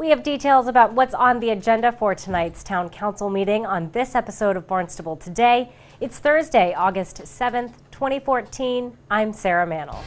We have details about what's on the agenda for tonight's Town Council meeting on this episode of Barnstable Today. It's Thursday, August 7th, 2014. I'm Sarah Mantle.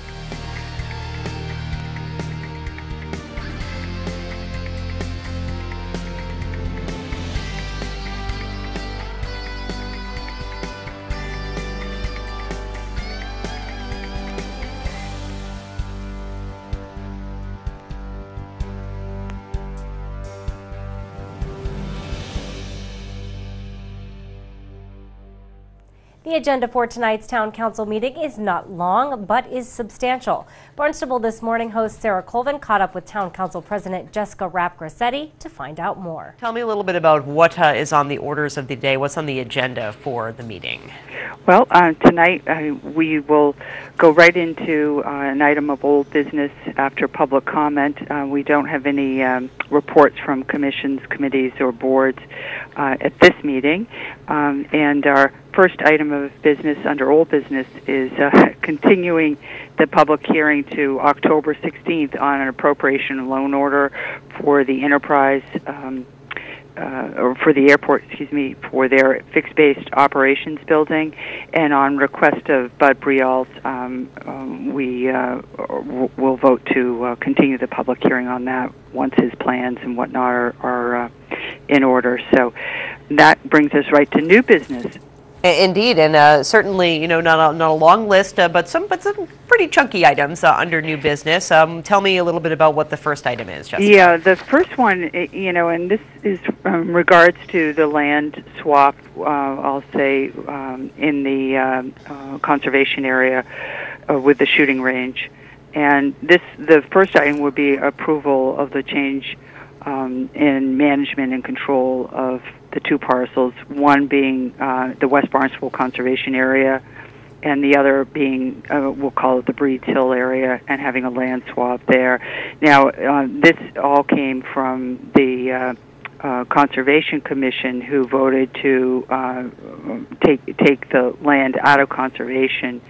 The agenda for tonight's Town Council meeting is not long, but is substantial. Barnstable This Morning host Sarah Colvin caught up with Town Council President Jessica Rapp Grassetti to find out more. Tell me a little bit about what uh, is on the orders of the day. What's on the agenda for the meeting? Well, uh, tonight uh, we will go right into uh, an item of old business after public comment. Uh, we don't have any um, reports from commissions, committees, or boards uh, at this meeting, um, and our first item of business under old business is uh, continuing the public hearing to October 16th on an appropriation loan order for the enterprise. Um, uh, or for the airport, excuse me, for their fixed-base operations building, and on request of Bud Brials, um, um, we uh, will vote to uh, continue the public hearing on that once his plans and whatnot are, are uh, in order. So that brings us right to new business. Indeed, and uh, certainly, you know, not a, not a long list, uh, but some but some pretty chunky items uh, under new business. Um, tell me a little bit about what the first item is, Jessica. Yeah, the first one, you know, and this is um, regards to the land swap. Uh, I'll say um, in the um, uh, conservation area uh, with the shooting range, and this the first item would be approval of the change um, in management and control of the two parcels, one being uh, the West Barnstable Conservation Area, and the other being, uh, we'll call it the Breeds Hill area, and having a land swap there. Now, uh, this all came from the uh, uh, Conservation Commission, who voted to uh, take take the land out of conservation,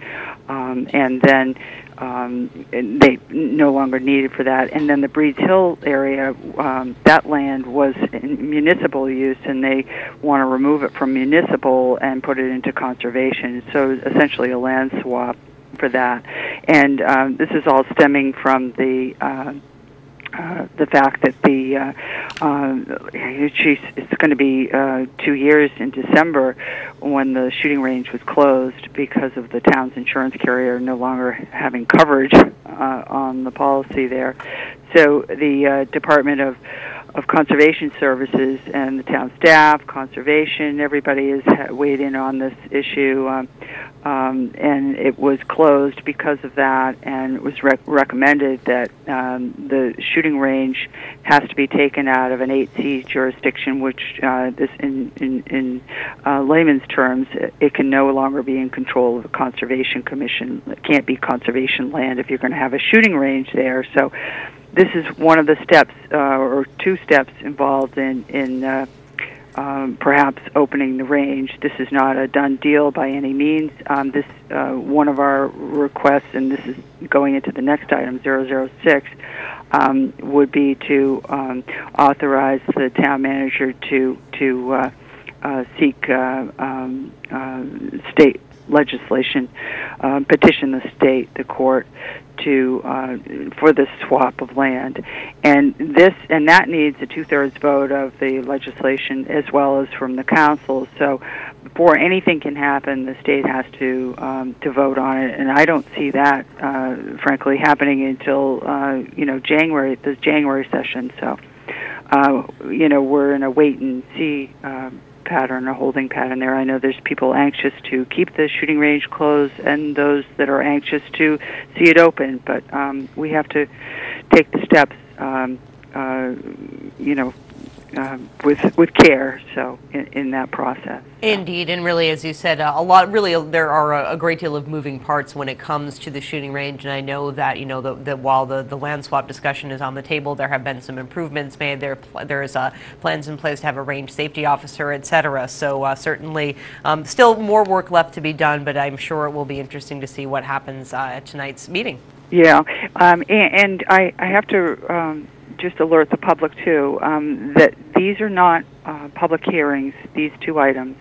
um, and then um, they no longer needed for that. And then the Breeds Hill area, um, that land was in municipal use, and they want to remove it from municipal and put it into conservation. So essentially, a land swap for that. And um, this is all stemming from the. Uh, uh, the fact that the uh, uh, she's, it's going to be uh, two years in December when the shooting range was closed because of the town's insurance carrier no longer having coverage uh, on the policy there. So the uh, Department of of Conservation Services and the town staff, conservation, everybody has weighed in on this issue. Um, um, and it was closed because of that, and it was rec- recommended that um, the shooting range has to be taken out of an 8C jurisdiction, which uh, this, in in, in uh, layman's terms, it, it can no longer be in control of the conservation commission. It can't be conservation land if you're going to have a shooting range there. So, this is one of the steps, uh, or two steps involved in in uh, um, perhaps opening the range. This is not a done deal by any means. Um, this uh, one of our requests, and this is going into the next item, 006, um, would be to um, authorize the town manager to to uh, uh, seek uh, um, uh, state legislation, uh, petition the state, the court, to uh, for this swap of land, and this and that needs a two-thirds vote of the legislation as well as from the council. So, before anything can happen, the state has to um, to vote on it, and I don't see that, uh, frankly, happening until uh, you know January, the January session. So, uh, you know, we're in a wait and see. Um, pattern, a holding pattern there. I know there's people anxious to keep the shooting range closed and those that are anxious to see it open, but um, we have to take the steps, um, uh, you know, uh, with with care. So in, in, that process. Indeed, and really, as you said, uh, a lot. Really, there are a, a, great deal of moving parts when it comes to the shooting range. And I know that you know that while the, the land swap discussion is on the table, there have been some improvements made. There there's uh, plans in place to have a range safety officer, et cetera. So uh, certainly, um, still more work left to be done. But I'm sure it will be interesting to see what happens uh, at tonight's meeting. Yeah, um, and, and I, I have to. Um, just alert the public too um, that these are not uh, public hearings. These two items.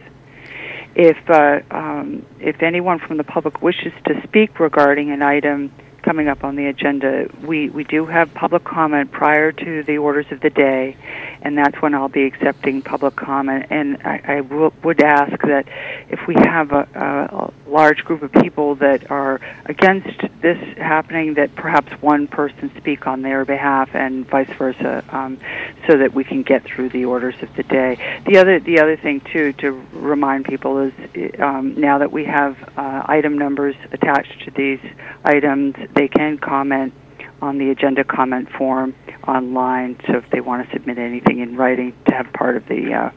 If uh, um, if anyone from the public wishes to speak regarding an item coming up on the agenda, we we do have public comment prior to the orders of the day, and that's when I'll be accepting public comment. And I, I would ask that if we have a, a, large group of people that are against this happening, that perhaps one person speak on their behalf, and vice versa, um, so that we can get through the orders of the day. The other the other thing too to remind people is um, now that we have uh, item numbers attached to these items, they can comment on the agenda comment form online. So if they want to submit anything in writing, to have part of the uh,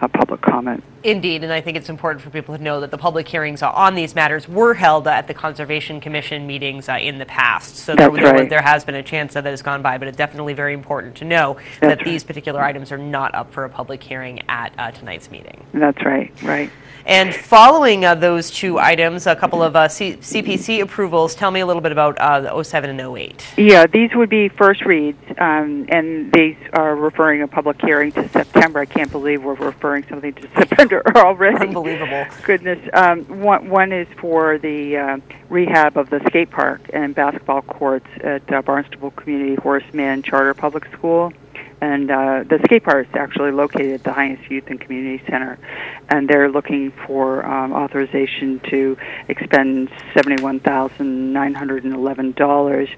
uh, public comment. Indeed, and I think it's important for people to know that the public hearings on these matters were held at the Conservation Commission meetings uh, in the past. So there, right. there, has been a chance that has gone by, but it's definitely very important to know That's that right. these particular items are not up for a public hearing at uh, tonight's meeting. That's right, right. And following uh, those two items, a couple of uh, C- CPC approvals. Tell me a little bit about uh, the 07 and 08. Yeah, these would be first reads, um, and these are referring a public hearing to September. I can't believe we're referring something to September already. Unbelievable. Goodness. Um, one, one is for the uh, rehab of the skate park and basketball courts at uh, Barnstable Community Horace Mann Charter Public School. And uh, the skate park is actually located at the Hyannis Youth and Community Center. And they're looking for um, authorization to expend $71,911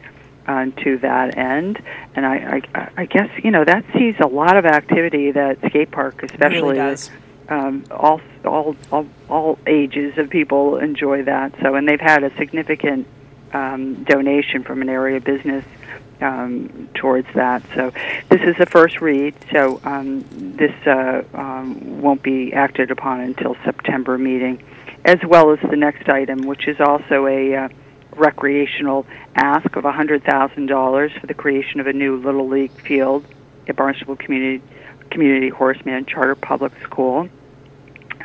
uh, to that end. And I, I, I guess, you know, that sees a lot of activity at that skate park, especially really does. Um, all, all all all ages of people enjoy that. So, and they've had a significant um, donation from an area business um, towards that. So, this is the first read. So, um, this uh, um, won't be acted upon until September meeting, as well as the next item, which is also a uh, recreational ask of $100,000 for the creation of a new Little League field at Barnstable Community Community Horace Mann Charter Public School.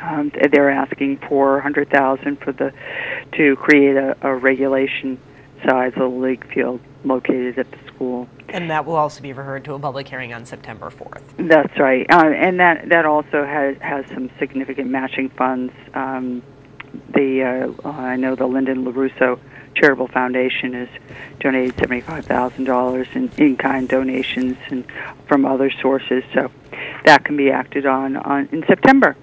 Um, they're asking for 100,000 for the to create a, a regulation size little league field located at the school. And that will also be referred to a public hearing on September 4th. That's right, uh, and that that also has has some significant matching funds. Um, the uh, I know the Lyndon Larusso Charitable Foundation has donated seventy-five thousand dollars in in-kind donations and from other sources, so that can be acted on, on in September.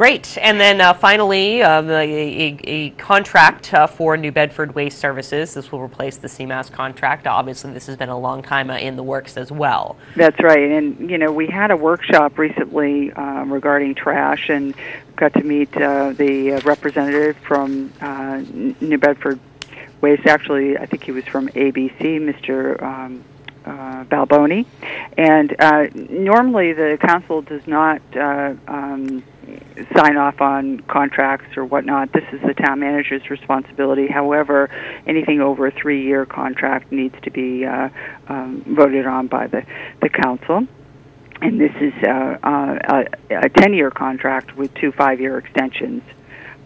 Great. And then uh, finally, um, a, a, a contract uh, for New Bedford Waste Services. This will replace the SEMASS contract. Obviously, this has been a long time uh, in the works as well. That's right, and you know we had a workshop recently um, regarding trash, and got to meet uh, the uh, representative from New Bedford Waste. Actually, I think he was from ABC, Mr. Um, uh, Balboni, and uh, normally the council does not uh, um, sign off on contracts or whatnot. This is the town manager's responsibility. However, anything over a three-year contract needs to be uh, um, voted on by the the council. And this is uh, uh, a, a 10-year contract with two five-year extensions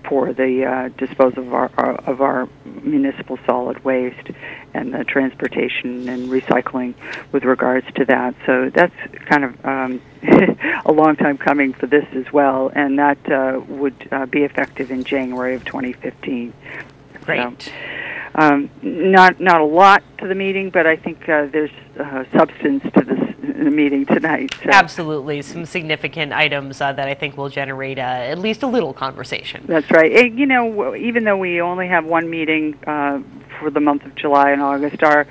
for the uh, disposal of our, our of our municipal solid waste and the transportation and recycling with regards to that. So that's kind of um, a long time coming for this as well, and that uh, would uh, be effective in January of 2015. Great. So, um, not not a lot to the meeting, but I think uh, there's uh, substance to this the meeting tonight. So. Absolutely. Some significant items uh, that I think will generate uh, at least a little conversation. That's right. And, you know, even though we only have one meeting uh, for the month of July and August, our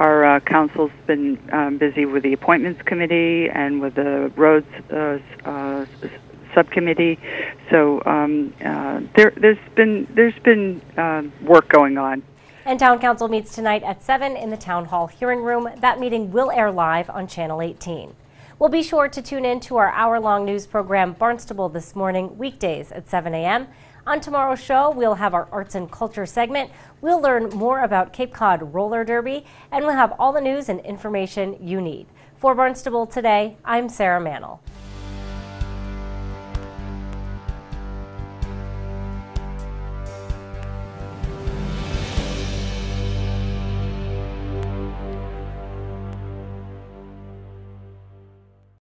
our uh, council's been um, busy with the appointments committee and with the roads uh, uh, subcommittee. So um, uh, there, there's been there's been work going on. And Town Council meets tonight at 7 in the Town Hall hearing room. That meeting will air live on Channel 18. We'll be sure to tune in to our hour-long news program Barnstable this morning, weekdays at 7 a.m. On tomorrow's show, we'll have our arts and culture segment. We'll learn more about Cape Cod Roller Derby, and we'll have all the news and information you need. For Barnstable Today, I'm Sarah Mannel.